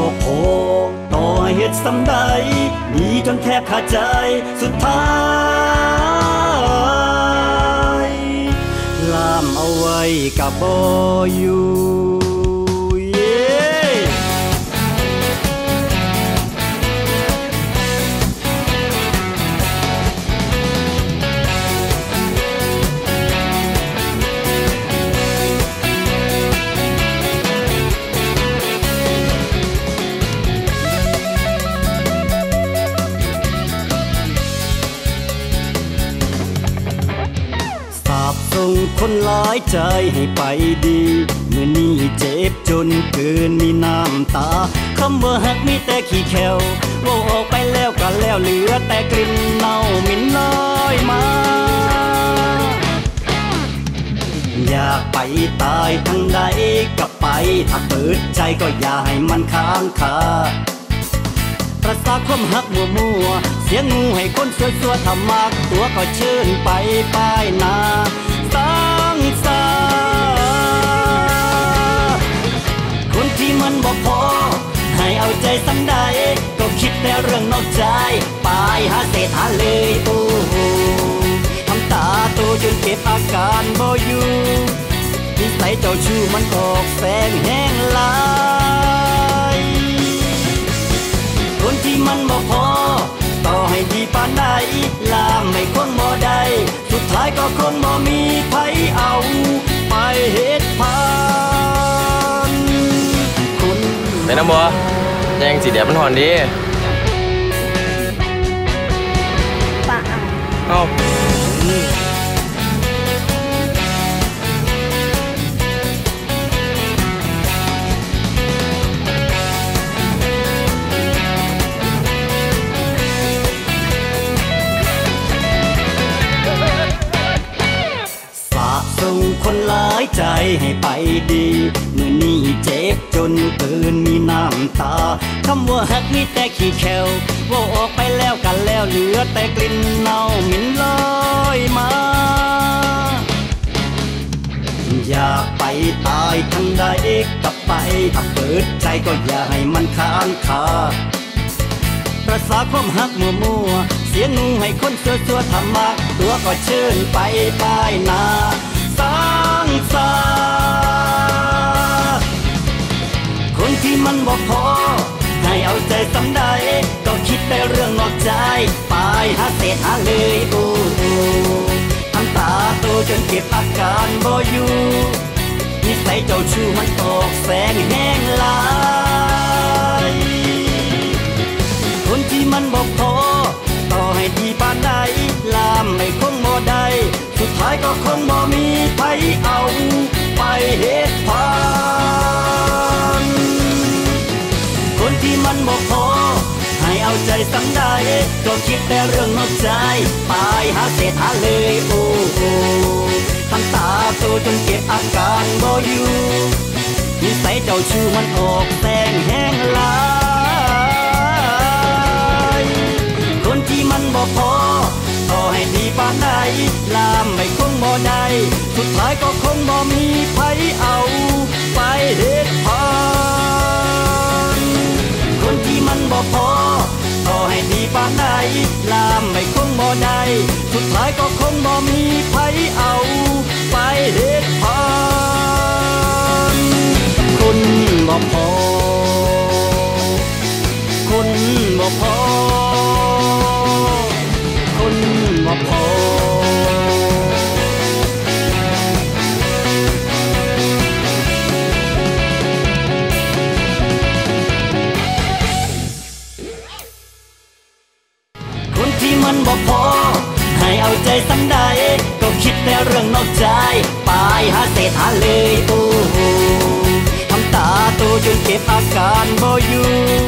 บอกโอต่อเหตุสำใดมีจนแทบขาดใจสุดท้ายล่ามเอาไว้กับบอยู่ ส่งคนหลายใจให้ไปดีเมื่อนี้เจ็บจนเกินมีน้ำตาคำว่าหักมีแต่ขี้แควว่าออกไปแล้วก็แล้วเหลือแต่กลิ่นเน่าหมิ่นลอยมาอยากไปตายทั้งใดก็ไป ถ้าเปิดใจก็อย่าให้มันค้างคาประสาความหักมัวมัวๆเสียงงูให้คนสวยสวยๆทำมาก ตัวก็เชิญไปป้ายนา บอกพอ ให้เอาใจสันใด ก็คิดแต่เรื่องนอกใจ ไปหาเศษหาเลยโอ้โหทำตาโตจนเก็บอาการบ่อยู่นิสัยเจ้าชู้มันออกแสงแห้งลายคนที่มันบ่พอ ต่อให้ดีปานใดลามไม่คงบ่ได้ สุดท้ายก็คงบ่มีไผเอา ไปเฮ็ดพา ไหนน้ำบัวแยงสีเดียบมันหอนดี ส่งคนหลายใจให้ไปดีเมื่อนี้เจ็บจนเกินมีน้ำตา คำว่าหักมีแต่ขี้แควว่าออกไปแล้วกันแล้วเหลือแต่กลิ่นเน่าหมิ่นลอยมา อยากไปตายทั้งใดกับไปถ้าเปิดใจก็อย่าให้มันค้างคาประสาความหักมัวมัวๆเสียงงูให้คนเสือสัวๆทำมากตัวก็เชิญไปป้ายนา สางสาคนที่มันบอกพอให้เอาใจสำใดก็คิดแต่เรื่องนอกใจ ไปหาเศษหาเลยโอ้โหทำตาโตจนเก็บอาการบ่อยู่นิสัยเจ้าชู้มันออกแสงแห้งลาย คนที่มันบอกพอ เอาไปเฮ็ดพานคนที่มันบอกพอ ให้เอาใจสังใดก็คิดแต่เรื่องนอกใจ ไปหาเศษหาเลยโอ้โหทำตาโตจนเก็บอาการบ่อยู่นิสัยเจ้าชู้มันออกแสงแห้งลายคนที่มันบอกพอต่อให้ดีปานใดลามไม่คงบ่ได้ายก็คงบ่มีไผเอา ไปเฮ็ดพานคนที่มันบอกพอต่อให้ดีปานใดลามไม่คงบ่ได้สุดท้ายก็คงบ่มีไผเอา ไปเฮ็ดพา ใจสันใดก็คิดแต่เรื่องนอกใจ ไปหาเศษหาเลยโอ้โหทำตาโตจนเก็บอาการบ่อยู่